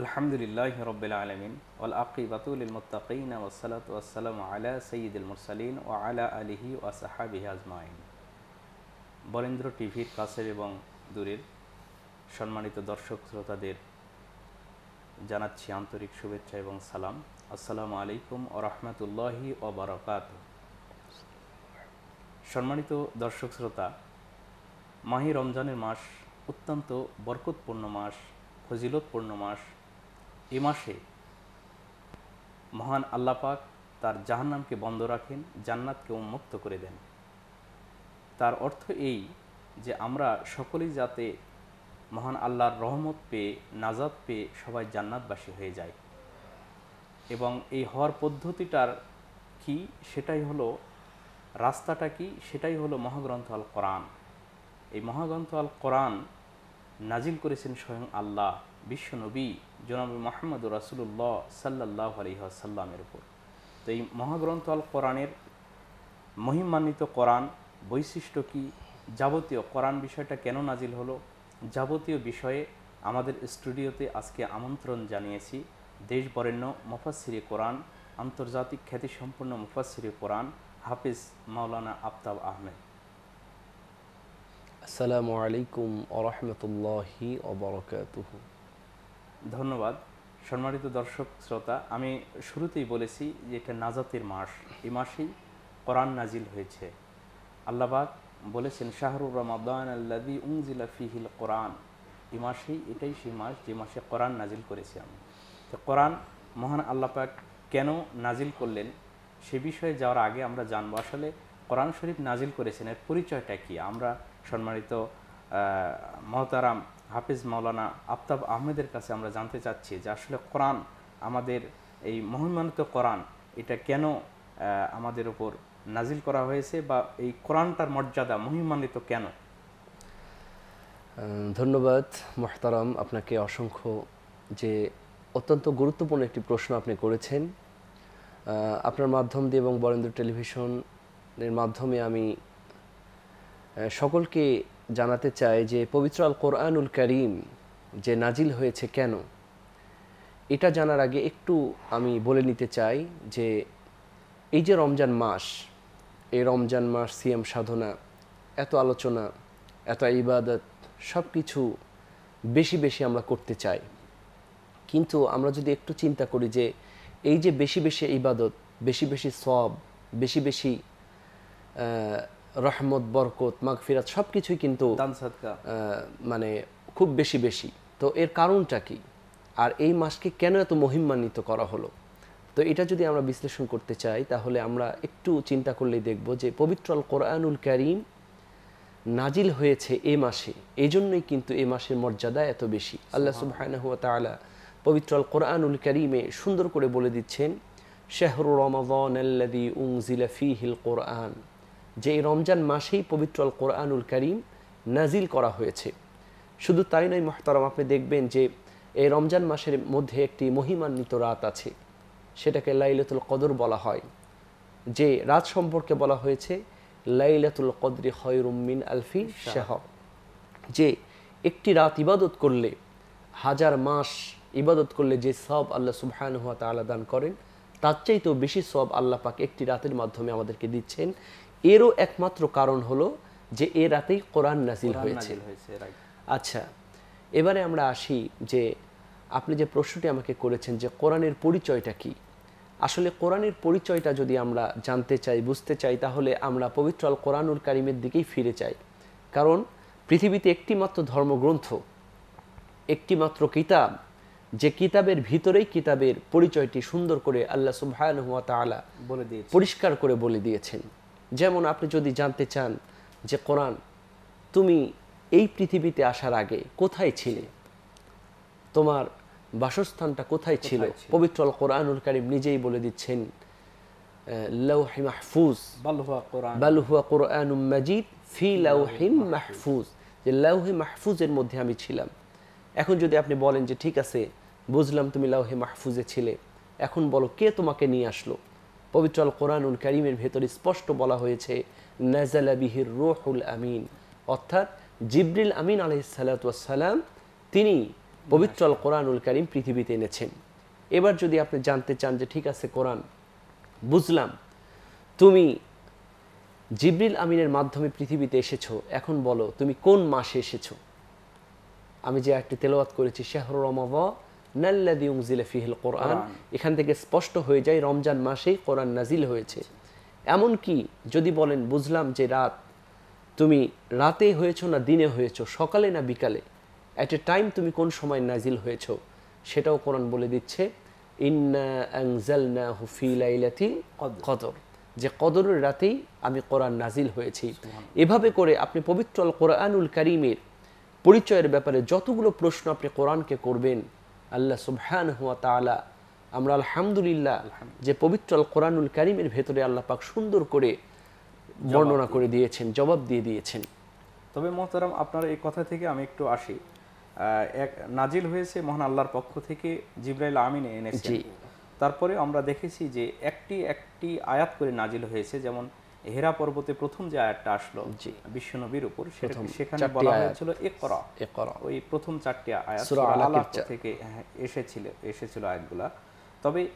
আলহামদুলিল্লাহ রবিল আলমিন ওল আকিবাতুল মুতাকিন ওসালাত ওয়াসালাম আলা সঈদুল মুরসালিন ও আলা আলিহি ওয়াসাহাবিহি আজমাইন। বরেন্দ্র টিভির কাছের এবং দূরের সম্মানিত দর্শক শ্রোতাদের জানাচ্ছি আন্তরিক শুভেচ্ছা এবং সালাম। আসসালামু আলাইকুম ও রহমতুল্লাহি ও বারকাত সম্মানিত দর্শক শ্রোতা, মাহি রমজানের মাস অত্যন্ত বরকতপূর্ণ মাস, ফজিলতপূর্ণ মাস। এ মাসে মহান আল্লাপাক তার জাহান্নামকে বন্ধ রাখেন, জান্নাতকে উন্মুক্ত করে দেন। তার অর্থ এই যে আমরা সকলেই যাতে মহান আল্লাহর রহমত পেয়ে নাজাদ পেয়ে সবাই জান্নাতবাসী হয়ে যায়। এবং এই হওয়ার পদ্ধতিটার কি, সেটাই হলো রাস্তাটা কি, সেটাই হলো মহাগ্রন্থ আল কোরআন এই মহাগ্রন্থ আল কোরআন নাজিল করেছেন স্বয়ং আল্লাহ বিশ্বনবী জনাব মাহমুদ রাসুল্লাহ সাল্লাহ আলহিহাসাল্লামের উপর। তো এই মহাগ্রন্থ আল কোরআনের মহিমান্বিত কোরআন বৈশিষ্ট্য কি? যাবতীয় কোরআন বিষয়টা কেন নাজিল হলো? যাবতীয় বিষয়ে আমাদের স্টুডিওতে আজকে আমন্ত্রণ জানিয়েছি। দেশ বরেণ্য মুফাসিরে কোরআন, আন্তর্জাতিক খ্যাতিসম্পন্ন মুফাসিরে কোরআন, হাফিজ মাওলানা আফতাব আহমেদ। আসসালামু আলাইকুম আরহামতুল্লাহি ধন্যবাদ। সম্মানিত দর্শক, শ্রোতা, আমি শুরুতেই বলেছি যে এটা নাজাতের মাস। এই মাসেই কোরআন নাজিল হয়েছে। আল্লাহবাক বলেছেন শাহরুর রমাদান আল্লাদি উংজিলা ফিহিল কোরআন। এই মাসেই এটাই সেই মাস যে মাসে কোরআন নাজিল করেছি আমি। তো কোরআন মহান আল্লাপাক কেন নাজিল করলেন? সে বিষয়ে যাওয়ার আগে আমরা জানব, আসলে কোরআন শরীফ নাজিল করেছেন এর পরিচয়টা কি? আমরা সম্মানিত মহতারাম হাফিজ মাওলানা আফতাব আহমেদের কাছে আমরা জানতে চাচ্ছি যে আসলে কোরআন, আমাদের এই মহিমানিত কোরআন, এটা কেন আমাদের উপর নাজিল করা হয়েছে বা এই কোরআনটার মর্যাদা মহিমান্বিত কেন? ধন্যবাদ মোহতারাম, আপনাকে অসংখ্য যে অত্যন্ত গুরুত্বপূর্ণ একটি প্রশ্ন আপনি করেছেন। আপনার মাধ্যম দিয়ে এবং বরেন্দ্র টেলিভিশনের মাধ্যমে আমি সকলকে জানাতে চাই যে পবিত্র আল কোরআনুল করিম যে নাজিল হয়েছে কেন? এটা জানার আগে একটু আমি বলে নিতে চাই যে এই যে রমজান মাস, এই রমজান মাস সিএম সাধনা, এত আলোচনা, এত ইবাদত সব কিছু বেশি বেশি আমরা করতে চাই। কিন্তু আমরা যদি একটু চিন্তা করি যে এই যে বেশি বেশি ইবাদত, বেশি বেশি সব বেশি বেশি রহমত বরকত মাগফিরাত সব কিছুই কিন্তু মানে খুব বেশি বেশি। তো এর কারণটা কি? আর এই মাসকে কেন এত মহিমান্বিত করা হলো? তো এটা যদি আমরা বিশ্লেষণ করতে চাই তাহলে আমরা একটু চিন্তা করলেই দেখব যে পবিত্র আল কোরআনুল করিম নাজিল হয়েছে এ মাসে। এই জন্যই কিন্তু এ মাসের মর্যাদা এত বেশি। আল্লাহ সুবাহ তালা পবিত্র আল কোরআনুল করিমে সুন্দর করে বলে দিচ্ছেন শেহরু রমাদান আল্লাদি উংজিলা ফিহিল কোরআন। যে এই রমজান মাসেই পবিত্র আল কোরআনুল করিম নাজিল করা হয়েছে। শুধু তাই নয় মহতারাম, আপনি দেখবেন যে এই রমজান মাসের মধ্যে একটি মহিমান্বিত রাত আছে। সেটাকে লাইলাতুল কদর বলা হয়। যে রাত সম্পর্কে বলা হয়েছে, লাইলাতুল কদরি হয়রুমিন আলফি শাহ যে একটি রাত ইবাদত করলে, হাজার মাস ইবাদত করলে যে সব আল্লাহ সুবহান হুয়া তালা দান করেন, তার চাইতেও বেশি সব আল্লাহ পাক একটি রাতের মাধ্যমে আমাদেরকে দিচ্ছেন। এরও একমাত্র কারণ হলো যে এ রাতেই কোরআন নাজিল হয়েছে। আচ্ছা এবারে আমরা আসি যে আপনি যে প্রশ্নটি আমাকে করেছেন যে কোরআনের পরিচয়টা কি? আসলে কোরআনের পরিচয়টা যদি আমরা জানতে চাই বুঝতে চাই তাহলে আমরা পবিত্র আল কোরআনুল কারিমের দিকেই ফিরে চাই কারণ পৃথিবীতে একটি মাত্র ধর্মগ্রন্থ একটি মাত্র কিতাব যে কিতাবের ভিতরেই কিতাবের পরিচয়টি সুন্দর করে আল্লাহ দিয়ে পরিষ্কার করে বলে দিয়েছেন। যেমন আপনি যদি জানতে চান যে কোরআন তুমি এই পৃথিবীতে আসার আগে কোথায় ছিলে? তোমার বাসস্থানটা কোথায় ছিল? পবিত্র কোরআনুল করিম নিজেই বলে দিচ্ছেন লৌহি মাহফুজ। বালুহুয়া কোরআন। মাজিদ ফি লাউহিম মাহফুজ। যে লাউহি মাহফুজের মধ্যে আমি ছিলাম। এখন যদি আপনি বলেন যে ঠিক আছে বুঝলাম তুমি লাউহে মাহফুজে ছিলে। এখন বলো কে তোমাকে নিয়ে আসলো? পবিত্র আল কোরআনুল করিমের ভেতরে স্পষ্ট বলা হয়েছে নাজালা বিহির রোহুল আমিন। অর্থাৎ জিব্রিল আমিন আলহিসাল্লাম তিনি পবিত্র আল কোরআনুল কারিম পৃথিবীতে এনেছেন। এবার যদি আপনি জানতে চান যে ঠিক আছে কোরআন, বুঝলাম, তুমি জিবরিল আমিনের মাধ্যমে পৃথিবীতে এসেছ, এখন বলো তুমি কোন মাসে এসেছ? আমি যে একটি তেলাওয়াত করেছি, শাহরু রমাব কোরআন। এখান থেকে স্পষ্ট হয়ে যায় রমজান মাসেই কোরআন নাজিল হয়েছে। এমন কি যদি বলেন বুঝলাম যে রাত তুমি রাতে হয়েছো না দিনে হয়েছো সকালে না বিকালে অ্যাট এ টাইম তুমি কোন সময় নাজিল হয়েছো সেটাও কোরআন বলে দিচ্ছে কদর। যে কদরের রাতেই আমি কোরআন নাজিল হয়েছি। এভাবে করে আপনি পবিত্র আল কোরআনুল কারিমের পরিচয়ের ব্যাপারে যতগুলো প্রশ্ন আপনি কোরআনকে করবেন আল্লাহ সুবহান হুয়া তাআলা আমরা আলহামদুলিল্লাহ যে পবিত্র আল কোরআনুল কারিমের ভেতরে আল্লাহ পাক সুন্দর করে বর্ণনা করে দিয়েছেন। জবাব দিয়ে দিয়েছেন। তবে মোহতারাম আপনার এই কথা থেকে আমি একটু আসি। এক নাজিল হয়েছে মহান আল্লাহর পক্ষ থেকে জিব্রাইল আমিনে এনেছে। তারপরে আমরা দেখেছি যে একটি একটি আয়াত করে নাজিল হয়েছে যেমন হেরা পর্বতে প্রথম যে আয়াতটা আসলো বিশ্বনবীর উপর সেখানে বলা হয়েছিল একরা ওই প্রথম চারটি আয়াত থেকে হ্যাঁ, এসেছিল এসেছিল আয়াতগুলা। তবে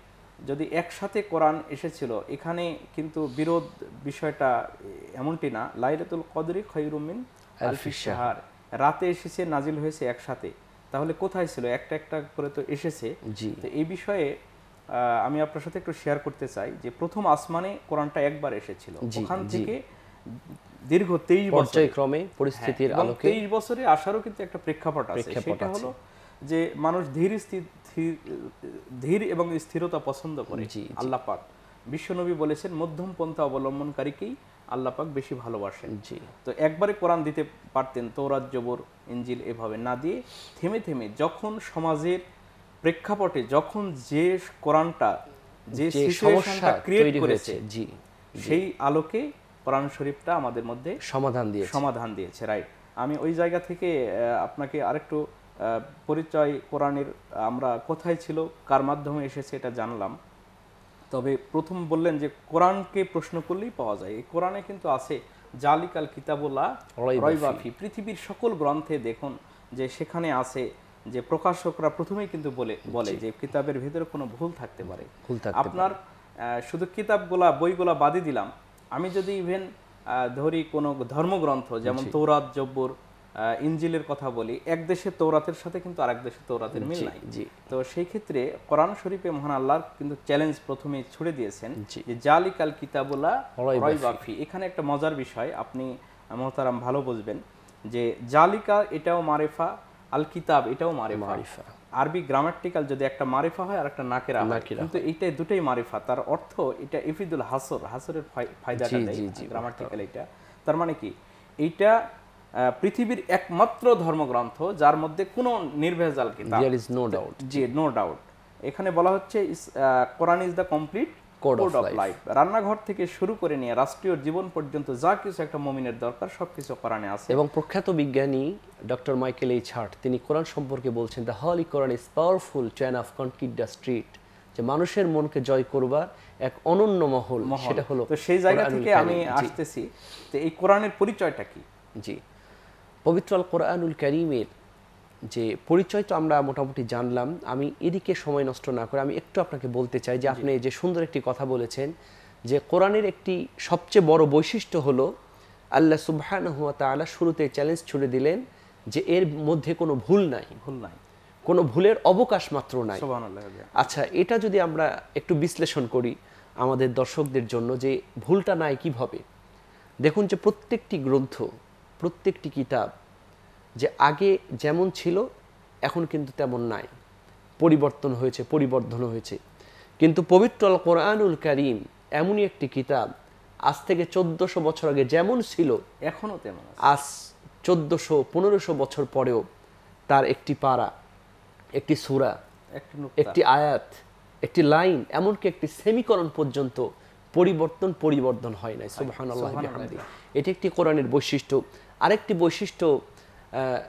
যদি একসাথে কোরআন এসেছিল এখানে কিন্তু বিরোধ বিষয়টা এমনটি না লাইলাতুল কদরি খৈরুমিন আলফি রাতে এসেছে নাজিল হয়েছে একসাথে। তাহলে কোথায় ছিল? একটা একটা করে তো এসেছে। তো এই বিষয়ে আমি আপনার সাথে একটু শেয়ার করতে চাই যে প্রথম আসমানে কোরআনটা একবার এসেছিল। ওখান থেকে দীর্ঘ তেইশ বছর। পর্যায়ক্রমে পরিস্থিতির হ্যাঁ, আলোকে তেইশ বছরে আসারও কিন্তু একটা প্রেক্ষাপট আছে। সেটা হলো যে মানুষ ধীর ধীর- এবং স্থিরতা পছন্দ করে। আল্লাহ পাক। বিশ্বনবী বলেছেন মধ্যম পন্থা অবলম্বনকারীকেই আল্লাহ পাক বেশি ভালোবাসেন। জি। তো একবারে কোরআন দিতে পারতেন তৌরাত জবর ইঞ্জিল এভাবে না দিয়ে থেমে থেমে যখন সমাজের প্রেক্ষাপটে যখন যে কোরআনটা যে সমস্যা ক্রিয়েট করেছে জি সেই আলোকে কোরআন শরীফটা আমাদের মধ্যে সমাধান দিয়ে সমাধান দিয়েছে রাইট আমি ওই জায়গা থেকে আপনাকে আরেকটু পরিচয় কোরআনের আমরা কোথায় ছিল কার মাধ্যমে এসেছে এটা জানলাম। তবে প্রথম বললেন যে কোরআনকে প্রশ্ন করলেই পাওয়া যায়। এই কোরআনে কিন্তু আছে জালিকাল কিতাবুল্লাহ রয়বাফি পৃথিবীর সকল গ্রন্থে দেখুন যে সেখানে আছে যে প্রকাশকরা প্রথমেই কিন্তু বলে বলে যে কিতাবের ভিতরে কোনো ভুল থাকতে পারে। ভুল থাকতে আপনার শুধু কিতাবগুলা বইগুলা বাদই দিলাম। আমি যদি ইভেন ধরি কোনো ধর্মগ্রন্থ যেমন তৌরাত জব্বর ইঞ্জিলের কথা বলি এক দেশের তৌরাতের সাথে কিন্তু আরেক দেশের তৌরাতের মিল নাই। তো সেই ক্ষেত্রে কোরআন শরীফে মহান আল্লাহর কিন্তু চ্যালেঞ্জ প্রথমে ছুড়ে দিয়েছেন। যে জালিকাল কিতাবুলা রয়বা রয়বাফি। এখানে একটা মজার বিষয় আপনি মহতারাম ভালো বুঝবেন যে জালিকা এটাও মারেফা আল কিতাব এটাও মারেফা। মারিফা। আরবি গ্রামাটিক্যাল যদি একটা মারিফা হয় আর একটা নাকেরা হয় কিন্তু এইটাই দুটোই মারিফা। তার অর্থ এটা ইফিদুল হাসর হাসরের ফায়দাটা দেয় গ্রামাটিক্যাল এটা তার মানে কি? এইটা পৃথিবীর একমাত্র ধর্মগ্রন্থ যার মধ্যে কোনো নির্ভেজাল কিতাব দেয়ার ইজ নো ডাউট জি নো ডাউট এখানে বলা হচ্ছে Quran is the complete code of life রান্নাঘর থেকে শুরু করে নিয়ে রাষ্ট্রীয় জীবন পর্যন্ত যা কিছু একটা মমিনের দরকার সবকিছু কোরআনে আছে। এবং প্রখ্যাত বিজ্ঞানী ডক্টর মাইকেল এইচ হার্ট তিনি কোরআন সম্পর্কে বলছেন the holy Quran is powerful chain of concrete the street যে মানুষের মনকে জয় করবার এক অনন্য মহল। সেটা হলো তো সেই জায়গা থেকে আমি আসতেছি। তো এই কোরআনের পরিচয়টা কি? জি। পবিত্র আল কোরআনুল করিমের যে পরিচয় তো আমরা মোটামুটি জানলাম আমি এদিকে সময় নষ্ট না করে আমি একটু আপনাকে বলতে চাই যে আপনি যে সুন্দর একটি কথা বলেছেন যে কোরআনের একটি সবচেয়ে বড় বৈশিষ্ট্য হলো আল্লাহ সুবহানাহু ওয়া তাআলা শুরুতে চ্যালেঞ্জ ছুড়ে দিলেন যে এর মধ্যে কোনো ভুল নাই। ভুল নাই। কোনো ভুলের অবকাশ মাত্র নাই। আচ্ছা এটা যদি আমরা একটু বিশ্লেষণ করি আমাদের দর্শকদের জন্য যে ভুলটা নাই কীভাবে? দেখুন যে প্রত্যেকটি গ্রন্থ প্রত্যেকটি কিতাব যে আগে যেমন ছিল এখন কিন্তু তেমন নাই। পরিবর্তন হয়েছে পরিবর্ধন হয়েছে। কিন্তু পবিত্র আল কোরআনুল কারিম এমনই একটি কিতাব আজ থেকে চোদ্দশো বছর আগে যেমন ছিল এখনও তেমন আজ চোদ্দশো পনেরোশো বছর পরেও তার একটি পারা একটি সুরা একটি আয়াত একটি লাইন এমনকি একটি সেমিকরণ পর্যন্ত পরিবর্তন পরিবর্তন হয় নাই। বিহামদি। এটি একটি কোরআনের বৈশিষ্ট্য। আরেকটি বৈশিষ্ট্য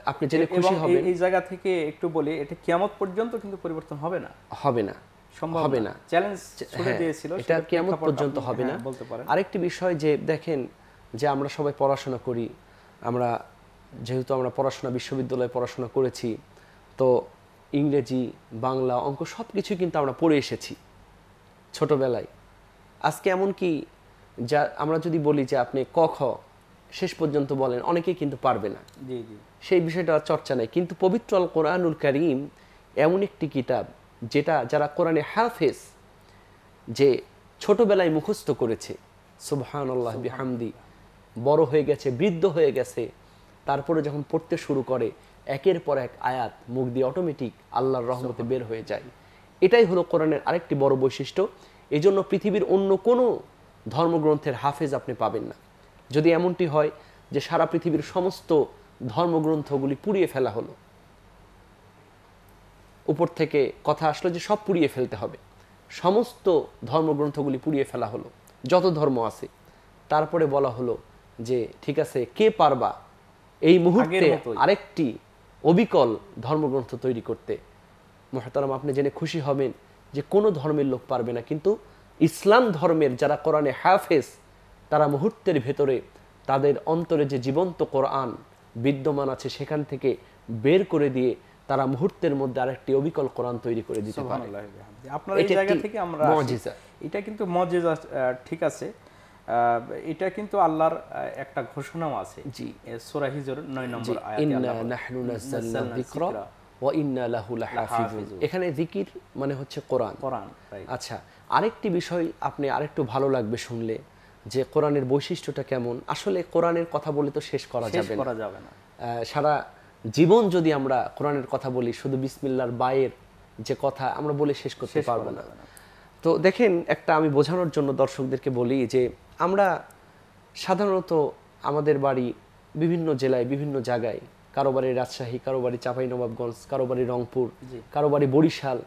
আপনি জেনে খুশি হবেন। এই জায়গা থেকে একটু বলি এটা কিয়ামত পর্যন্ত কিন্তু পরিবর্তন হবে না। হবে না। সম্ভব হবে না। চ্যালেঞ্জ ছুড়ে হ্যাঁ, দিয়েছিল এটা কিয়ামত পর্যন্ত হবে না। হ্যাঁ, বলতে পারেন। আরেকটি বিষয় যে দেখেন যে আমরা সবাই পড়াশোনা করি আমরা যেহেতু আমরা পড়াশোনা বিশ্ববিদ্যালয়ে পড়াশোনা করেছি তো ইংরেজি বাংলা অঙ্ক সব কিছুই কিন্তু আমরা পড়ে এসেছি ছোটবেলায়। আজকে এমন কি যা আমরা যদি বলি যে আপনি ক খ শেষ পর্যন্ত বলেন অনেকেই কিন্তু পারবে না। জি জি। সেই বিষয়টা চর্চা নেই। কিন্তু পবিত্র আল কোরআনুল করিম এমন একটি কিতাব যেটা যারা কোরআনে হাফেজ যে ছোটবেলায় মুখস্থ করেছে সুবহান আল্লাহ বিহামদি বড় হয়ে গেছে বৃদ্ধ হয়ে গেছে তারপরে যখন পড়তে শুরু করে একের পর এক আয়াত মুখ দিয়ে অটোমেটিক আল্লাহর রহমতে বের হয়ে যায়। এটাই হলো কোরআনের আরেকটি বড় বৈশিষ্ট্য। এজন্য পৃথিবীর অন্য কোনো ধর্মগ্রন্থের হাফেজ আপনি পাবেন না। যদি এমনটি হয় যে সারা পৃথিবীর সমস্ত ধর্মগ্রন্থগুলি পুড়িয়ে ফেলা হলো। উপর থেকে কথা আসলো যে সব পুড়িয়ে ফেলতে হবে। সমস্ত ধর্মগ্রন্থগুলি পুড়িয়ে ফেলা হলো। যত ধর্ম আছে। তারপরে বলা হলো যে ঠিক আছে কে পারবা এই মুহূর্তে আরেকটি অবিকল ধর্মগ্রন্থ তৈরি করতে। মহাতারাম আপনি জেনে খুশি হবেন যে কোনো ধর্মের লোক পারবে না। কিন্তু ইসলাম ধর্মের যারা কোরআনে হাফেজ তারা মুহূর্তের ভেতরে তাদের অন্তরে যে জীবন্ত কোরআন বিদ্যমান আছে সেখান থেকে বের করে দিয়ে তারা মুহূর্তের মধ্যে আরেকটি অবিকল কোরআন তৈরি করে দিতে পারে। আপনার এই জায়গা থেকে আমরা আসি। এটা কিন্তু মজেজা ঠিক আছে। এটা কিন্তু আল্লাহর একটা ঘোষণাও আছে। জি। সূরা হিজর 9 নম্বর আয়াতে ইন্না নাহনু নাযালনা যিকরা। ওয়া ইন্না লাহু লাহাফিজুন। এখানে জিকির মানে হচ্ছে কোরআন। কোরআন আচ্ছা আরেকটি বিষয় আপনি আরেকটু ভালো লাগবে শুনলে। যে কোরআনের বৈশিষ্ট্যটা কেমন? আসলে কোরআনের কথা বলে তো শেষ করা যাবে না। করা যাবে না। সারা জীবন যদি আমরা কোরআনের কথা বলি শুধু বিসমিল্লার বায়ের যে কথা আমরা বলে শেষ করতে পারব না। তো দেখেন একটা আমি বোঝানোর জন্য দর্শকদেরকে বলি যে আমরা সাধারণত আমাদের বাড়ি বিভিন্ন জেলায় বিভিন্ন জায়গায় কারও বাড়ি রাজশাহী কারও বাড়ি চাঁপাইনবাবগঞ্জ কারও বাড়ি রংপুর। কারও বাড়ি বরিশাল।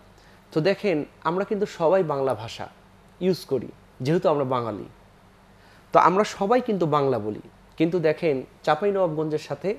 তো দেখেন আমরা কিন্তু সবাই বাংলা ভাষা ইউজ করি যেহেতু আমরা বাঙালি। তো আমরা সবাই কিন্তু বাংলা বলি। কিন্তু দেখেন চাঁপাইনবাবগঞ্জের সাথে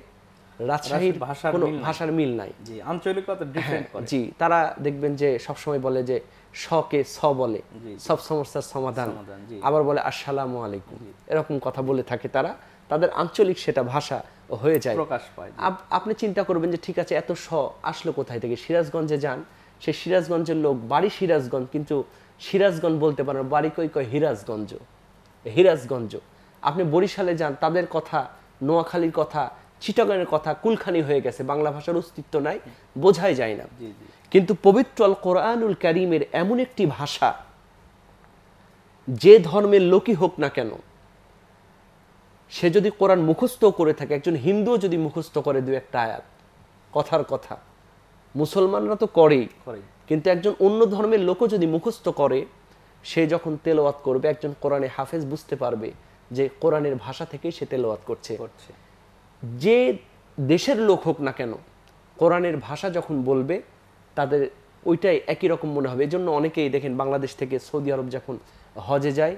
রাজশাহীর ভাষার কোনো ভাষার মিল নাই। জি আঞ্চলিকতা ডিফারেন্ট করে। জি তারা দেখবেন যে সবসময় বলে যে শকে স বলে। সব সমস্যার সমাধান। সমাধান, আবার বলে আসসালামু আলাইকুম। এরকম কথা বলে থাকে তারা। তাদের আঞ্চলিক সেটা ভাষা হয়ে যায়। প্রকাশ পায় আপনি চিন্তা করবেন যে ঠিক আছে এত স আসলো কোথায় থেকে? সিরাজগঞ্জে যান। সে সিরাজগঞ্জের লোক বাড়ি সিরাজগঞ্জ কিন্তু সিরাজগঞ্জ বলতে পারেন বাড়ি কই কয় হিরাজগঞ্জ হিরাজগঞ্জ। আপনি বরিশালে যান তাদের কথা নোয়াখালীর কথা চিটাগানের কথা কুলখানি হয়ে গেছে বাংলা ভাষার অস্তিত্ব নাই বোঝাই যায় না। কিন্তু পবিত্র আল কোরআনুল করিমের এমন একটি ভাষা যে ধর্মের লোকই হোক না কেন সে যদি কোরআন মুখস্থ করে থাকে একজন হিন্দুও যদি মুখস্থ করে দু একটা আয়াত কথার কথা মুসলমানরা তো করেই করে কিন্তু একজন অন্য ধর্মের লোকও যদি মুখস্থ করে সে যখন তেলাওয়াত করবে একজন কোরআনে হাফেজ বুঝতে পারবে যে কোরআনের ভাষা থেকেই সে তেলাওয়াত করছে। যে দেশের লোক হোক না কেন কোরআনের ভাষা যখন বলবে তাদের ওইটাই একই রকম মনে হবে। এজন্য অনেকেই দেখেন বাংলাদেশ থেকে সৌদি আরব যখন হজে যায়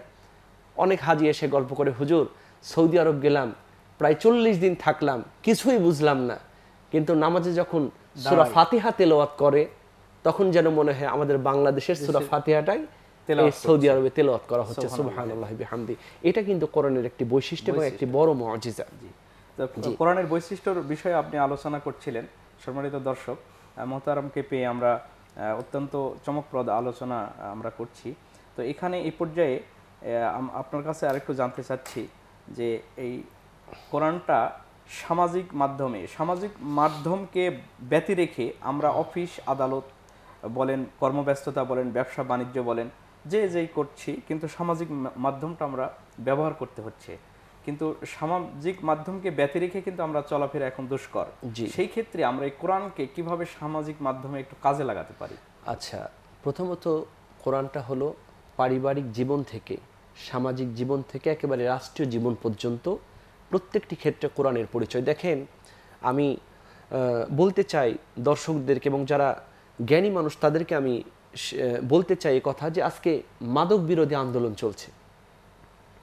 অনেক হাজি এসে গল্প করে হুজুর সৌদি আরব গেলাম প্রায় চল্লিশ দিন থাকলাম কিছুই বুঝলাম না। কিন্তু নামাজে যখন সুরা ফাতিহা তেলাওয়াত করে তখন যেন মনে হয় আমাদের বাংলাদেশের সুরা ফাতিহাটাই এই সৌদি আরবে তেলাওয়াত করা হচ্ছে সুবহানাল্লাহি। বিহামদি। এটা কিন্তু কোরআনের একটি বৈশিষ্ট্য এবং একটি বড় মুআজিজা জি। তো কোরআনের বৈশিষ্ট্যর বিষয়ে আপনি আলোচনা করছিলেন সম্মানিত দর্শক মোহতারামকে পেয়ে আমরা অত্যন্ত চমকপ্রদ আলোচনা আমরা করছি। তো এখানে এই পর্যায়ে আপনার কাছে আরেকটু জানতে চাচ্ছি যে এই কোরআনটা সামাজিক মাধ্যমে সামাজিক মাধ্যমকে ব্যতি রেখে আমরা অফিস আদালত বলেন কর্মব্যস্ততা বলেন ব্যবসা বাণিজ্য বলেন যে যেই করছি কিন্তু সামাজিক মাধ্যমটা আমরা ব্যবহার করতে হচ্ছে। কিন্তু সামাজিক মাধ্যমকে ব্যতি রেখে কিন্তু আমরা চলাফেরা এখন দুষ্কর। জি। সেই ক্ষেত্রে আমরা এই কোরআনকে কীভাবে সামাজিক মাধ্যমে একটু কাজে লাগাতে পারি? আচ্ছা প্রথমত কোরআনটা হলো পারিবারিক জীবন থেকে সামাজিক জীবন থেকে একেবারে রাষ্ট্রীয় জীবন পর্যন্ত প্রত্যেকটি ক্ষেত্রে কোরআনের পরিচয়। দেখেন আমি বলতে চাই দর্শকদেরকে এবং যারা জ্ঞানী মানুষ তাদেরকে আমি বলতে চাই এই কথা যে আজকে মাদক বিরোধী আন্দোলন চলছে।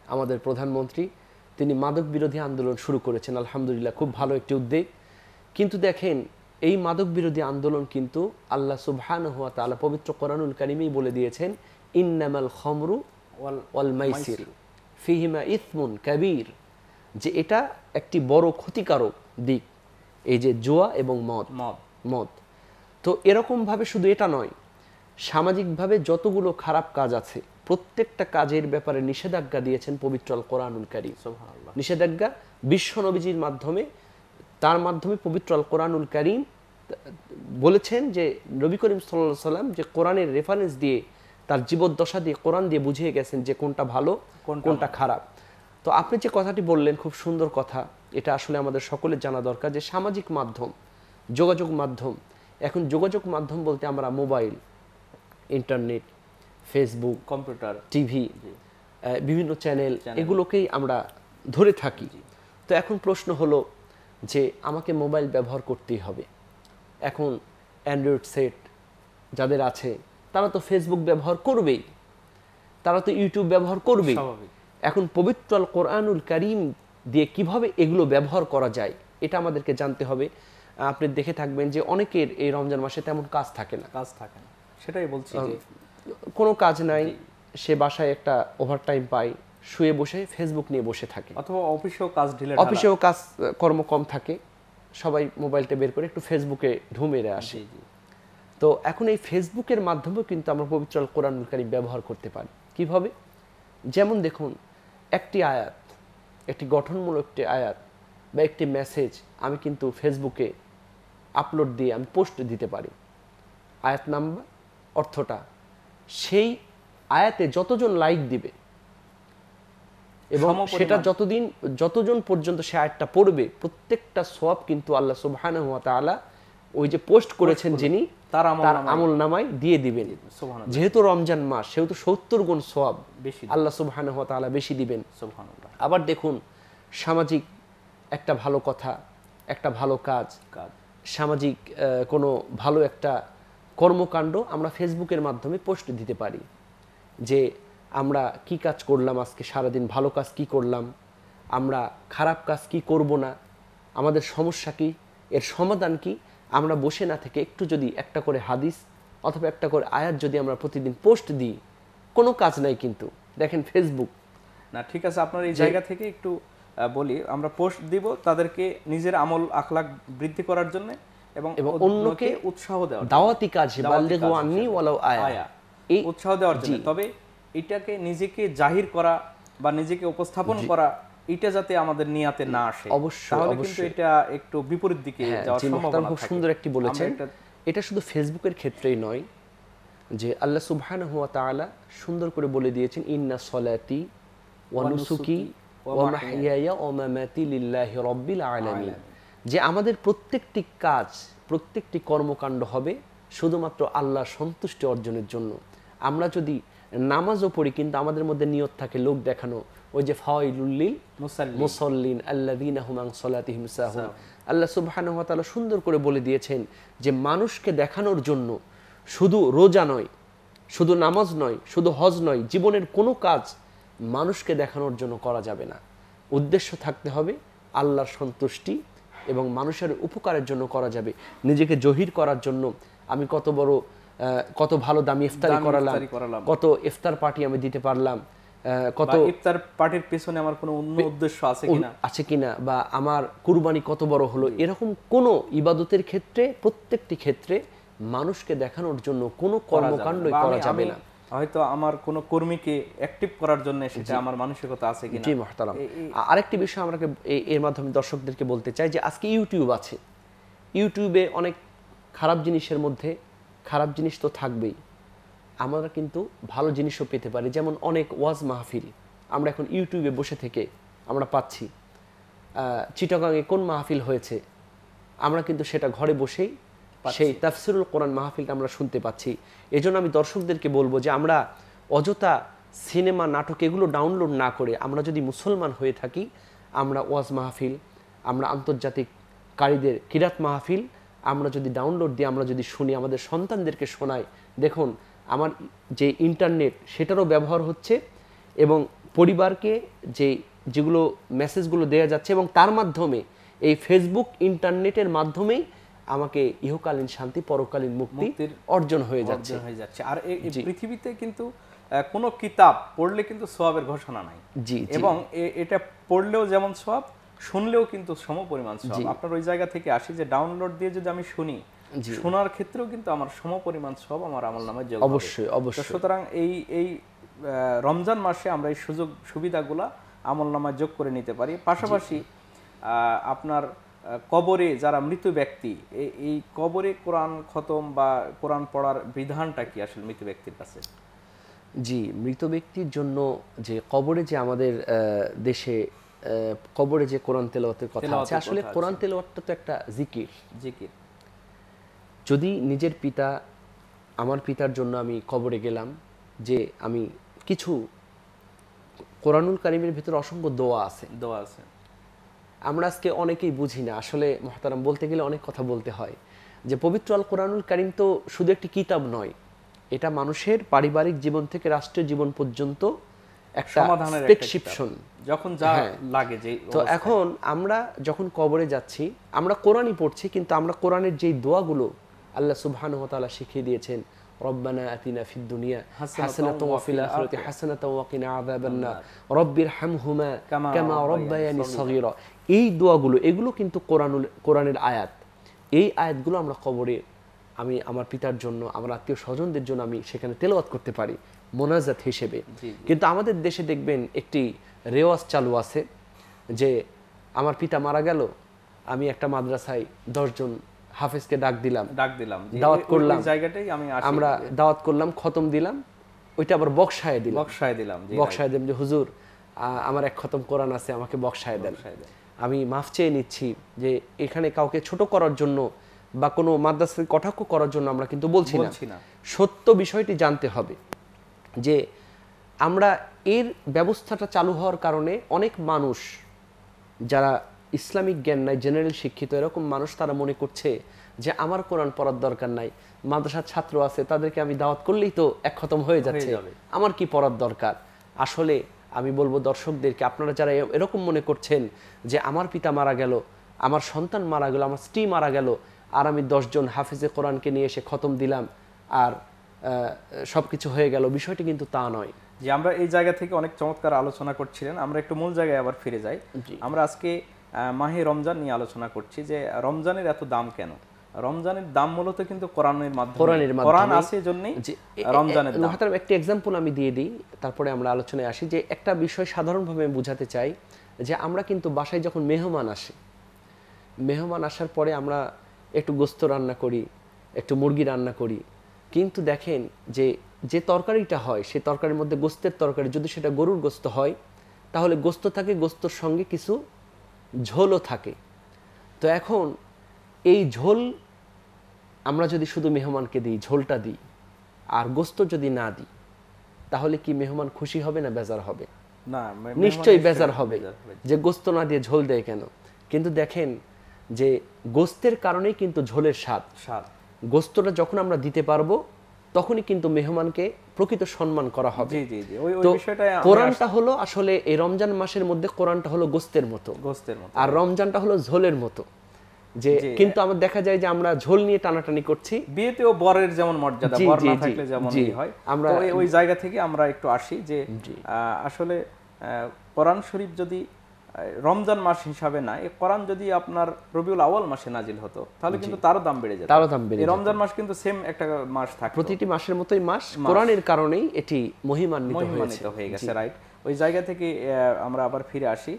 আমাদের প্রধানমন্ত্রী তিনি মাদক বিরোধী আন্দোলন শুরু করেছেন আলহামদুলিল্লাহ খুব ভালো একটি উদ্যোগ। কিন্তু দেখেন এই মাদক বিরোধী আন্দোলন কিন্তু আল্লাহ সুবহান হুয়া তাআলা পবিত্র কোরআনুল কারিমেই বলে দিয়েছেন ইন্নামাল খমরু ওয়াল- ওয়াল মাইসির ফিহিমা ইসমুন কাবীর। যে এটা একটি বড় ক্ষতিকারক দিক এই যে জোয়া এবং মদ। মদ। মদ। তো এরকমভাবে শুধু এটা নয় সামাজিকভাবে যতগুলো খারাপ কাজ আছে প্রত্যেকটা কাজের ব্যাপারে নিষেধাজ্ঞা দিয়েছেন পবিত্র কোরআনুল কারীম। নিষেধাজ্ঞা বিশ্ব নবীজির মাধ্যমে তার মাধ্যমে পবিত্র আল কোরআনুল কারীম বলেছেন যে নবী করিম সাল্লাহ সাল্লাম যে কোরআনের রেফারেন্স দিয়ে তার জীবদ্দশা দিয়ে কোরআন দিয়ে বুঝিয়ে গেছেন যে কোনটা ভালো কোনটা কোনটা খারাপ। তো আপনি যে কথাটি বললেন খুব সুন্দর কথা এটা আসলে আমাদের সকলের জানা দরকার যে সামাজিক মাধ্যম যোগাযোগ মাধ্যম এখন যোগাযোগ মাধ্যম বলতে আমরা mobile internet Facebook computer TV বিভিন্ন চ্যানেল এগুলোকেই আমরা ধরে থাকি। তো এখন প্রশ্ন হলো যে আমাকে মোবাইল ব্যবহার করতেই হবে। এখন অ্যান্ড্রয়েড সেট যাদের আছে তারা তো ফেসবুক ব্যবহার করবেই। তারা তো ইউটিউব ব্যবহার করবেই। এখন পবিত্র আল কোরআনুল করিম দিয়ে কীভাবে এগুলো ব্যবহার করা যায় এটা আমাদেরকে জানতে হবে। আপনি দেখে থাকবেন যে অনেকের এই রমজান মাসে তেমন কাজ থাকে না। কাজ থাকে না। সেটাই বলছি কোনো কাজ নাই সে বাসায় একটা ওভারটাইম পায় শুয়ে বসে ফেসবুক নিয়ে বসে থাকে। অথবা অফিসেও কাজ ঢিলে অফিসেও কাজ কর্ম কম থাকে সবাই মোবাইলটা বের করে একটু ফেসবুকে ঢু মেরে আসে। তো এখন এই ফেসবুকের মাধ্যমেও কিন্তু আমরা পবিত্র কোরআনুল কারীম ব্যবহার করতে পারি। কীভাবে? যেমন দেখুন একটি আয়াত একটি গঠনমূলক একটি আয়াত বা একটি মেসেজ আমি কিন্তু ফেসবুকে আপলোড দিয়ে আমি পোস্ট দিতে পারি। আয়াত নাম্বার অর্থটা সেই আয়াতে যতজন লাইক দিবে এবং সেটা যতদিন যতজন পর্যন্ত সে আয়াতটা পড়বে প্রত্যেকটা সব কিন্তু আল্লাহ সুবহানাহু ওয়া ওই যে পোস্ট করেছেন যিনি তার আমল নামায়। দিয়ে দিবেন। যেহেতু রমজান মাস সেহেতু সত্তর গুণ সব আল্লাহ সুবহানাহু ওয়া বেশি দিবেন। আবার দেখুন সামাজিক একটা ভালো কথা একটা ভালো কাজ সামাজিক কোনো ভালো একটা কর্মকাণ্ড আমরা ফেসবুকের মাধ্যমে পোস্ট দিতে পারি যে আমরা কি কাজ করলাম আজকে সারাদিন ভালো কাজ কি করলাম আমরা খারাপ কাজ কি করব না আমাদের সমস্যা কি এর সমাধান কি আমরা বসে না থেকে একটু যদি একটা করে হাদিস অথবা একটা করে আয়াত যদি আমরা প্রতিদিন পোস্ট দিই কোনো কাজ নাই কিন্তু। দেখেন ফেসবুক। না ঠিক আছে আপনার এই জায়গা থেকে একটু বলি আমরা পোস্ট দিব তাদেরকে নিজের আমল আখলাক বৃদ্ধি করার জন্য। এবং অন্যকে উৎসাহ জন্য। দাওয়াতি কাজ বাল্লিগু আন্নি। ওয়ালাউ আয়া। এই উৎসাহ দেওয়ার জন্য। তবে এটাকে নিজেকে জাহির করা বা নিজেকে উপস্থাপন করা এটা যাতে আমাদের নিয়াতে না আসে। অবশ্যই, কিন্তু অবশ্যই। এটা একটু বিপরীত দিকে হ্যাঁ, যাওয়ার সম্ভাবনা খুব সুন্দর একটি বলেছেন। এটা শুধু ফেসবুকের ক্ষেত্রেই নয় যে আল্লাহ সুবহানাহু ওয়া তাআলা সুন্দর করে বলে দিয়েছেন ইন্না সলাতি ওয়া নুসুকি ওয়া মাহইয়ায়া ওয়া মামাতি লিল্লাহি রাব্বিল আলামিন। যে আমাদের প্রত্যেকটি কাজ প্রত্যেকটি কর্মকাণ্ড হবে শুধুমাত্র আল্লাহর সন্তুষ্টি অর্জনের জন্য। আমরা যদি নামাজও পড়ি কিন্তু আমাদের মধ্যে নিয়ত থাকে লোক দেখানো ওই যে ফাওয়াইলুল্লিল মুসাল্লি মুসল্লিন। আল্লাযীনা হুম সালাতিহিম সাহুন। আল্লাহ সুবহানাহু ওয়া তাআলা সুন্দর করে বলে দিয়েছেন যে মানুষকে দেখানোর জন্য শুধু রোজা নয় শুধু নামাজ নয় শুধু হজ নয় জীবনের কোনো কাজ মানুষকে দেখানোর জন্য করা যাবে না। উদ্দেশ্য থাকতে হবে আল্লাহর সন্তুষ্টি এবং মানুষের উপকারের জন্য করা যাবে। নিজেকে জহির করার জন্য আমি কত বড় কত ভালো দামি ইফতারি করালাম কত ইফতার পার্টি আমি দিতে পারলাম কত ইফতার পার্টির পেছনে আমার কোনো অন্য উদ্দেশ্য আছে কিনা? আছে কিনা বা আমার কুরবানি কত বড় হলো? এরকম কোন ইবাদতের ক্ষেত্রে প্রত্যেকটি ক্ষেত্রে মানুষকে দেখানোর জন্য কোনো কর্মকাণ্ডই করা যাবে না। হয়তো আমার কোনো কর্মীকে অ্যাক্টিভ করার জন্য সেটা আমার মানসিকতা আছে কিনা। জি মহতারাম। আরেকটি বিষয় আমরা এর মাধ্যমে দর্শকদেরকে বলতে চাই যে আজকে ইউটিউব আছে। ইউটিউবে অনেক খারাপ জিনিসের মধ্যে খারাপ জিনিস তো থাকবেই। আমরা কিন্তু ভালো জিনিসও পেতে পারি যেমন অনেক ওয়াজ মাহফিল আমরা এখন ইউটিউবে বসে থেকে আমরা পাচ্ছি। চিটাগাংয়ে কোন মাহফিল হয়েছে? আমরা কিন্তু সেটা ঘরে বসেই সেই তাফসিরুল কোরআন মাহফিলটা আমরা শুনতে পাচ্ছি। এজন্য আমি দর্শকদেরকে বলব যে আমরা অযথা সিনেমা, নাটক এগুলো ডাউনলোড না করে আমরা যদি মুসলমান হয়ে থাকি, আমরা ওয়াজ মাহফিল, আমরা আন্তর্জাতিক কারীদের কিরাত মাহফিল, আমরা যদি ডাউনলোড দিয়ে আমরা যদি শুনি, আমাদের সন্তানদেরকে শোনাই, দেখুন, আমার যে ইন্টারনেট সেটারও ব্যবহার হচ্ছে এবং পরিবারকে যে যেগুলো মেসেজগুলো দেওয়া যাচ্ছে এবং তার মাধ্যমে এই ফেসবুক ইন্টারনেটের মাধ্যমেই আমাকে ইহকালীন শান্তি পরকালীন মুক্তি অর্জন হয়ে যাচ্ছে। হয়ে যাচ্ছে। আর এই পৃথিবীতে কিন্তু কোনো কিতাব পড়লে কিন্তু সোয়াবের ঘোষণা নাই। জি এবং এটা পড়লেও যেমন সোয়াব শুনলেও কিন্তু সম পরিমাণ সোয়াব। আপনার ওই জায়গা থেকে আসি যে ডাউনলোড দিয়ে যদি আমি শুনি শোনার ক্ষেত্রেও কিন্তু আমার সমপরিমাণ সব আমার আমল নামায় যোগ অবশ্যই অবশ্যই। সুতরাং এই এই রমজান মাসে আমরা এই সুযোগ সুবিধাগুলা আমল নামায় যোগ করে নিতে পারি। পাশাপাশি আহ, আপনার কবরে যারা মৃত ব্যক্তি এই- কবরে কোরআন খতম বা কোরআন পড়ার বিধানটা কি আসলে মৃত ব্যক্তির কাছে? জি মৃত ব্যক্তির জন্য যে কবরে যে আমাদের দেশে কবরে যে কোরআন তেলাওয়াতের কথা আছে আসলে কোরআন তেলাওয়াতটা তো একটা জিকির। জিকির। যদি নিজের পিতা আমার পিতার জন্য আমি কবরে গেলাম যে আমি কিছু কোরআনুল কারিমের ভিতরে অসংখ্য দোয়া আছে। দোয়া আছে। আমরা আজকে অনেকেই বুঝি না। আসলে মহতারাম বলতে গেলে অনেক কথা বলতে হয়। যে পবিত্র আল কোরআনুল কারিম তো শুধু একটি কিতাব নয় এটা মানুষের পারিবারিক জীবন থেকে রাষ্ট্রীয় জীবন পর্যন্ত একটা প্রেসক্রিপশন যখন যা হ্যাঁ। লাগে যে তো এখন আমরা যখন কবরে যাচ্ছি আমরা কোরআনই পড়ছি কিন্তু আমরা কোরআনের যেই দোয়াগুলো আল্লাহ সুবহানাহু ওয়া তাআলা শিখিয়ে দিয়েছেন ফিল ওয়া ফিল আখিরাতি হাসানাতাও ওয়া কিনা আযাবান নার রব্বির হামহুমা কামা কামা রব্বায়ানি রব্বায়ানি সগীরা এই দোয়াগুলো এগুলো কিন্তু কোরআনুল কোরআনের আয়াত। এই আয়াতগুলো আমরা কবরে আমি আমার পিতার জন্য আমার আত্মীয় স্বজনদের জন্য আমি সেখানে তেলাওয়াত করতে পারি মোনাজাত হিসেবে। কিন্তু আমাদের দেশে দেখবেন একটি রেওয়াজ চালু আছে যে আমার পিতা মারা গেল আমি একটা মাদ্রাসায় দশজন হাফেজকে ডাক দিলাম। ডাক দিলাম দাওয়াত করলাম। জায়গাটাই আমি আমরা দাওয়াত করলাম খতম দিলাম। ওইটা আবার বক্সায় দিলাম। বক্সায় দিলাম বক্সায় দিলাম যে হুজুর আমার এক খতম কোরআন আছে আমাকে বক্সায় দেন। আমি মাফ চেয়ে নিচ্ছি যে এখানে কাউকে ছোট করার জন্য বা কোনো মাদ্রাসার কটাক্ষ করার জন্য আমরা কিন্তু বলছি না। সত্য বিষয়টি জানতে হবে যে আমরা এর ব্যবস্থাটা চালু হওয়ার কারণে অনেক মানুষ যারা ইসলামিক জ্ঞান নাই জেনারেল শিক্ষিত এরকম মানুষ তারা মনে করছে যে আমার কোরআন পড়ার দরকার নাই মাদ্রাসার ছাত্র আছে তাদেরকে আমি দাওয়াত করলেই তো এক খতম হয়ে যাচ্ছে আমার কি পড়ার দরকার? আসলে আমি বলব দর্শকদেরকে আপনারা যারা এরকম মনে করছেন যে আমার পিতা মারা গেল আমার সন্তান মারা গেল আমার স্ত্রী মারা গেল আর আমি দশজন হাফিজে কোরআনকে নিয়ে এসে খতম দিলাম আর সব কিছু হয়ে গেল বিষয়টি কিন্তু তা নয়। যে আমরা এই জায়গা থেকে অনেক চমৎকার আলোচনা করছিলেন আমরা একটু মূল জায়গায় আবার ফিরে যাই। আমরা আজকে মাহে রমজান নিয়ে আলোচনা করছি যে রমজানের এত দাম কেন? রমজানের দাম মূলত কিন্তু কোরআনের মাধ্যমে কোরআনের মাধ্যমে কোরআন আছে জন্যই রমজানের দাম। মহাতারাম একটি এক্সাম্পল আমি দিয়ে দিই তারপরে আমরা আলোচনায় আসি যে একটা বিষয় সাধারণভাবে আমি বোঝাতে চাই যে আমরা কিন্তু বাসায় যখন মেহমান আসে মেহমান আসার পরে আমরা একটু গোস্ত রান্না করি একটু মুরগি রান্না করি কিন্তু দেখেন যে যে তরকারিটা হয় সেই তরকারির মধ্যে গোস্তের তরকারি যদি সেটা গরুর গোস্ত হয় তাহলে গোস্ত থাকে গোস্তর সঙ্গে কিছু ঝোলও থাকে। তো এখন এই ঝোল আমরা যদি শুধু মেহমানকে দিই ঝোলটা দিই আর গোস্ত যদি না দিই তাহলে কি মেহমান খুশি হবে না বেজার হবে? না নিশ্চয়ই বেজার হবে। যে গোস্ত না দিয়ে ঝোল দেয় কেন? কিন্তু দেখেন যে গোস্তের কারণেই কিন্তু ঝোলের স্বাদ। স্বাদ। গোস্তটা যখন আমরা দিতে পারব তখনই কিন্তু মেহমানকে প্রকৃত সম্মান করা হবে। কোরআনটা হলো আসলে এই রমজান মাসের মধ্যে কোরআনটা হলো গোস্তের মতো। গোস্তের মতো। আর রমজানটা হলো ঝোলের মতো। যে কিন্তু আমার দেখা যায় যে আমরা ঝোল নিয়ে টানাটানি করছি। বিয়েতেও বরের যেমন মর্যাদা বর না থাকলে যেমন হয়। আমরা- ওই জায়গা থেকে আমরা একটু আসি যে আহ, আসলে আহ, কোরআন শরীফ যদি রমজান মাস হিসাবে না এই কোরআন যদি আপনার রবিউল আওয়াল মাসে নাজিল হতো তাহলে কিন্তু তারও দাম বেড়ে যেত। তারও দাম বেড়ে রমজান মাস কিন্তু সেম একটা মাস থাকে প্রতিটি মাসের মতোই মাস কোরআনের কারণেই এটি মহিমান্বিত মহিমান্বিত হয়ে গেছে রাইট ওই জায়গা থেকে আমরা আবার ফিরে আসি।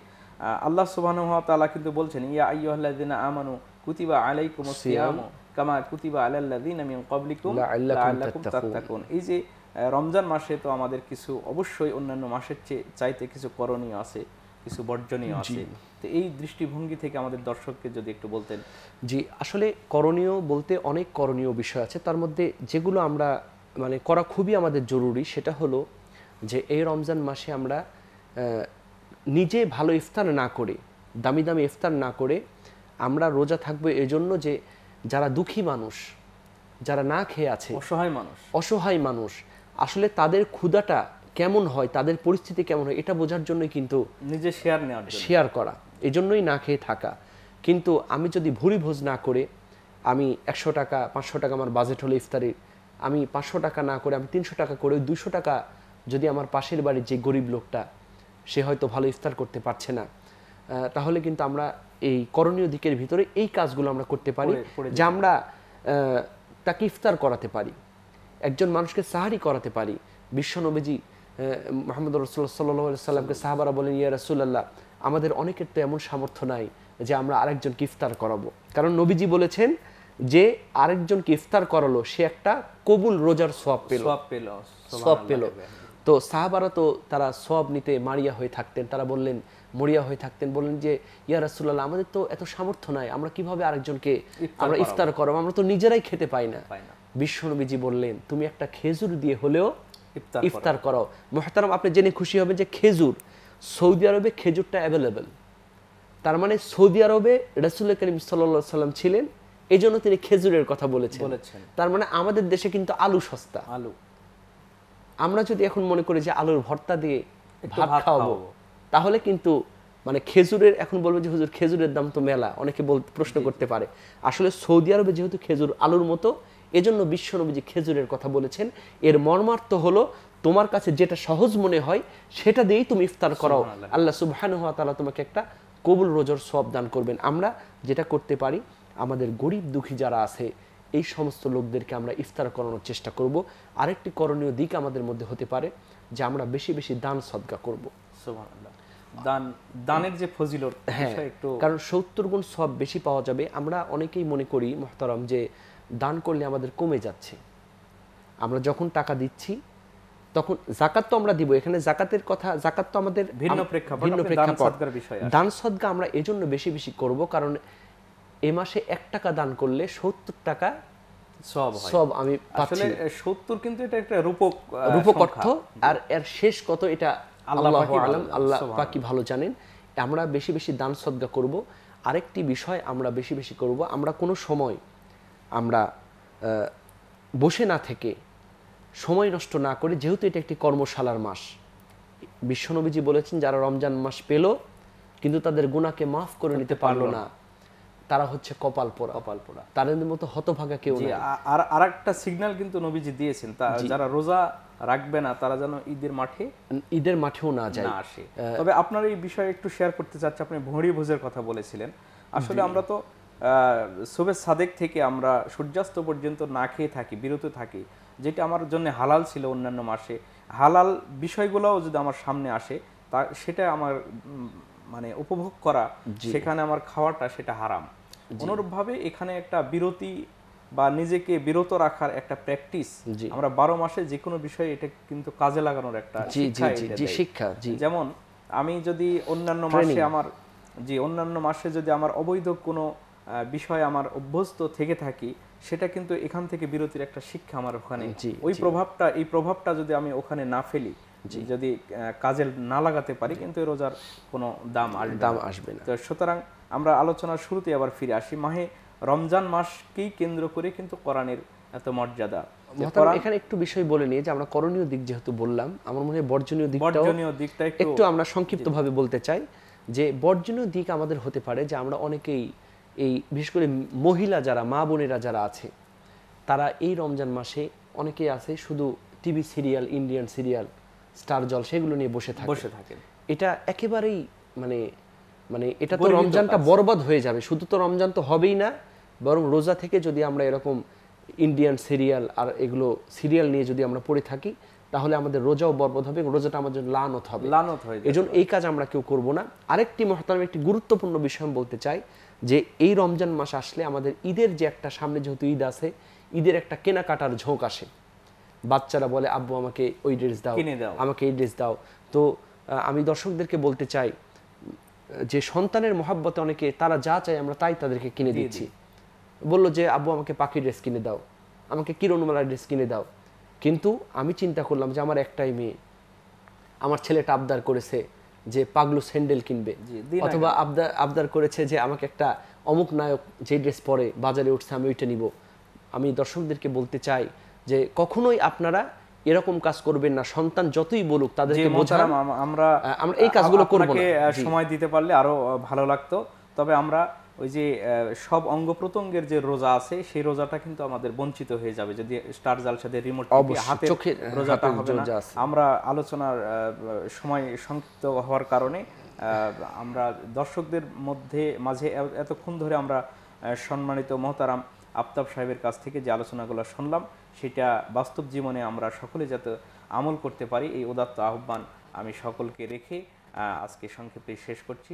আল্লাহ সুবহানাহু ওয়া তাআলা কিন্তু বলছেন ইয়া আইয়ুহাল্লাযিনা আমানু কুতিবা আলাইকুমুস সিয়ামু কামা কুতিবা আলাল্লাযিনা মিন ক্বাবলিকুম লাআল্লাকুম। তাত্তাকুন। এই যে রমজান মাসে তো আমাদের কিছু অবশ্যই অন্যান্য মাসের চেয়ে চাইতে কিছু করণীয় আছে। কিছু বর্জনীয় আছে। তো এই দৃষ্টিভঙ্গি থেকে আমাদের দর্শককে যদি একটু বলতেন। জি আসলে করণীয় বলতে অনেক করণীয় বিষয় আছে। তার মধ্যে যেগুলো আমরা মানে করা খুবই আমাদের জরুরি সেটা হলো যে এই রমজান মাসে আমরা নিজে ভালো ইফতার না করে দামি দামি ইফতার না করে আমরা রোজা থাকব এজন্য যে যারা দুঃখী মানুষ যারা না খেয়ে আছে অসহায় মানুষ। অসহায় মানুষ আসলে তাদের ক্ষুধাটা কেমন হয় তাদের পরিস্থিতি কেমন হয় এটা বোঝার জন্যই কিন্তু নিজে শেয়ার জন্য। শেয়ার করা এজন্যই না খেয়ে থাকা। কিন্তু আমি যদি ভুরি ভোজ না করে আমি একশো টাকা পাঁচশো টাকা আমার বাজেট হলো ইফতারির আমি পাঁচশো টাকা না করে আমি তিনশো টাকা করে ওই দুশো টাকা যদি আমার পাশের বাড়ির যে গরিব লোকটা সে হয়তো ভালো ইফতার করতে পারছে না। তাহলে কিন্তু আমরা এই করণীয় দিকের ভিতরে এই কাজগুলো আমরা করতে পারি যে আমরা তাকে ইফতার করাতে পারি। একজন মানুষকে সাহারি করাতে পারি। বিশ্ব নবীজি মোহাম্মদ রসুল্লাহ সাল্লাহ সাল্লামকে সাহাবারা বলেন ইয়া রাসূলুল্লাহ আমাদের অনেকের তো এমন সামর্থ্য নাই যে আমরা আরেকজনকে ইফতার করাবো। কারণ নবীজি বলেছেন যে আরেকজনকে ইফতার করালো সে একটা কবুল রোজার সোয়াব পেল। সব পেল সব পেল। তো সাহাবারা তো তারা সব নিতে মারিয়া হয়ে থাকতেন তারা বললেন মরিয়া হয়ে থাকতেন বললেন যে ইয়া রাসুল্লাহ আমাদের তো এত সামর্থ্য নাই আমরা কীভাবে আরেকজনকে আমরা ইফতার করাবো? আমরা তো নিজেরাই খেতে পাই না। পাই না। বিশ্বনবীজি বললেন তুমি একটা খেজুর দিয়ে হলেও ইফতার করাও মহতারাম আপনি জেনে খুশি হবেন যে খেজুর সৌদি আরবে খেজুরটা অ্যাভেলেবেল তার মানে সৌদি আরবে রসুল করিম সাল্লা সাল্লাম ছিলেন এই জন্য তিনি খেজুরের কথা বলেছেন। তার মানে আমাদের দেশে কিন্তু আলু সস্তা। আলু। আমরা যদি এখন মনে করি যে আলুর ভর্তা দিয়ে ভাত ভাত খাওয়াবো খাওয়াবো। তাহলে কিন্তু মানে খেজুরের এখন বলব যে হুজুর খেজুরের দাম তো মেলা অনেকে বল প্রশ্ন করতে পারে। আসলে সৌদি আরবে যেহেতু খেজুর আলুর মতো এজন্য বিশ্বনবীজি খেজুরের কথা বলেছেন এর মর্মার্থ হলো তোমার কাছে যেটা সহজ মনে হয় সেটা দিয়েই তুমি ইফতার করাও। আল্লাহ সুবহানাহু ওয়া তাআলা তোমাকে একটা কবুল রোজর সব দান করবেন। আমরা যেটা করতে পারি আমাদের গরিব দুঃখী যারা আছে এই সমস্ত লোকদেরকে আমরা ইফতার করানোর চেষ্টা করব। আরেকটি করণীয় দিক আমাদের মধ্যে হতে পারে যে আমরা বেশি বেশি দান সদকা করব। দান দানের যে ফজিলত হ্যাঁ একটু কারণ সত্তর গুণ সব বেশি পাওয়া যাবে। আমরা অনেকেই মনে করি মহতারাম যে দান করলে আমাদের কমে যাচ্ছে। আমরা যখন টাকা দিচ্ছি তখন জাকাত তো আমরা দিব। এখানে জাকাতের কথা জাকাত তো আমাদের ভিন্ন প্রেক্ষাপট, ভিন্ন দান প্রেক্ষাপট। সদকা আমরা এজন্য বেশি বেশি করব কারণ এ মাসে এক টাকা দান করলে সত্তর টাকা সব সব আমি আসলে সত্তর কিন্তু এটা একটা রূপক রূপক অর্থ। আর এর শেষ কত এটা আল্লাহ আলম। আল্লাহ। পাকি ভালো জানেন। আমরা বেশি বেশি দান সদ্গা করব। আরেকটি বিষয় আমরা বেশি বেশি করব। আমরা কোনো সময় আমরা বসে না থেকে সময় নষ্ট না করে যেহেতু এটা একটি কর্মশালার মাস বিশ্বনবীজি বলেছেন যারা রমজান মাস পেল কিন্তু তাদের গুণাকে মাফ করে নিতে পারল না। তারা হচ্ছে কপাল পোড়া। কপাল পোড়া। তাদের মতো হতভাগা কেউ জি নেই। আ- আর আরেকটা সিগন্যাল কিন্তু নবীজি দিয়েছেন তা যারা রোজা রাখবে না তারা যেন ঈদের মাঠে ঈদের মাঠেও না যায়। না আসে। তবে আপনার এই বিষয়ে একটু শেয়ার করতে চাচ্ছি আপনি ভুঁড়ি ভোজের কথা বলেছিলেন। আসলে আমরা তো সুবে সাদেক থেকে আমরা সূর্যাস্ত পর্যন্ত না খেয়ে থাকি বিরত থাকি যেটা আমার জন্য হালাল ছিল অন্যান্য মাসে। হালাল বিষয়গুলোও যদি আমার সামনে আসে তা সেটা আমার মানে উপভোগ করা সেখানে আমার খাওয়াটা সেটা হারাম। অনুরূপভাবে এখানে একটা বিরতি বা নিজেকে বিরত রাখার একটা প্র্যাকটিস আমরা বারো মাসে যে কোনো বিষয়ে এটা কিন্তু কাজে লাগানোর একটা শিক্ষা যেমন আমি যদি অন্যান্য মাসে আমার যে অন্যান্য মাসে যদি আমার অবৈধ কোনো বিষয়ে আমার অভ্যস্ত থেকে থাকি সেটা কিন্তু এখান থেকে বিরতির একটা শিক্ষা আমার ওখানে। ওই প্রভাবটা এই প্রভাবটা যদি আমি ওখানে না ফেলি যদি কাজে না লাগাতে পারি কিন্তু রোজার কোনো দাম দাম আসবে না। তো সুতরাং আমরা আলোচনার শুরুতে আবার ফিরে আসি। মাহে রমজান মাসকেই কেন্দ্র করে কিন্তু কোরআনের এত মর্যাদা। এখানে একটু বিষয় বলে নিয়ে যে আমরা করণীয় দিক যেহেতু বললাম আমার মনে হয় বর্জনীয় দিকটাও বর্জনীয় দিকটা একটু একটু আমরা সংক্ষিপ্তভাবে বলতে চাই যে বর্জনীয় দিক আমাদের হতে পারে যে আমরা অনেকেই এই বিশেষ করে মহিলা যারা মা বোনেরা যারা আছে তারা এই রমজান মাসে অনেকেই আছে শুধু TV serial Indian serial Star জল সেগুলো নিয়ে বসে থাকে বসে থাকেন। এটা একেবারেই মানে মানে এটা তো রমজানটা বরবাদ হয়ে যাবে। শুধু তো রমজান তো হবেই না বরং রোজা থেকে যদি আমরা এরকম ইন্ডিয়ান সিরিয়াল আর এগুলো সিরিয়াল নিয়ে যদি আমরা পড়ে থাকি তাহলে আমাদের রোজাও বরবাদ হবে এবং রোজাটা আমাদের জন্য লানত হবে। লানত হয়ে এজন্য এই কাজ আমরা কেউ করব না। আরেকটি মহতারাম একটি গুরুত্বপূর্ণ বিষয় আমি বলতে চাই যে এই রমজান মাস আসলে আমাদের ঈদের যে একটা সামনে যেহেতু ঈদ আছে ঈদের একটা কেনাকাটার ঝোঁক আসে। বাচ্চারা বলে আব্বু আমাকে ওই ড্রেস দাও কিনে দাও। আমাকে এই ড্রেস দাও। তো আমি দর্শকদেরকে বলতে চাই যে সন্তানের মহাব্বতে অনেকে তারা যা চায় আমরা তাই তাদেরকে কিনে দিচ্ছি। বলল যে আব্বু আমাকে পাখি ড্রেস কিনে দাও আমাকে কিরণমালা ড্রেস কিনে দাও। কিন্তু আমি চিন্তা করলাম যে আমার একটাই মেয়ে আমার ছেলেটা আবদার করেছে যে পাগলু স্যান্ডেল কিনবে। অথবা আবদার আবদার করেছে যে আমাকে একটা অমুক নায়ক যে ড্রেস পরে বাজারে উঠছে আমি ওইটা নিব। আমি দর্শকদেরকে বলতে চাই যে কখনোই আপনারা এরকম কাজ করবেন না। সন্তান যতই বলুক তাদের তাদেরকে বোঝান। আমরা আমরা এই কাজগুলো করব না। সময় দিতে পারলে আরও ভালো লাগতো। তবে আমরা ওই যে সব অঙ্গ প্রত্যঙ্গের যে রোজা আছে সেই রোজাটা কিন্তু আমাদের বঞ্চিত হয়ে যাবে। যদি স্টার জালসাদের রিমোট হাতে রোজাটা হবে না। আমরা আলোচনার সময় সংক্ষিপ্ত হওয়ার কারণে আমরা দর্শকদের মধ্যে মাঝে এতক্ষণ ধরে আমরা সম্মানিত মহতারাম আফতাব সাহেবের কাছ থেকে যে আলোচনাগুলো শুনলাম সেটা বাস্তব জীবনে আমরা সকলে যাতে আমল করতে পারি এই উদাত্ত আহ্বান আমি সকলকে রেখে আহ, আজকে সংক্ষেপে শেষ করছি।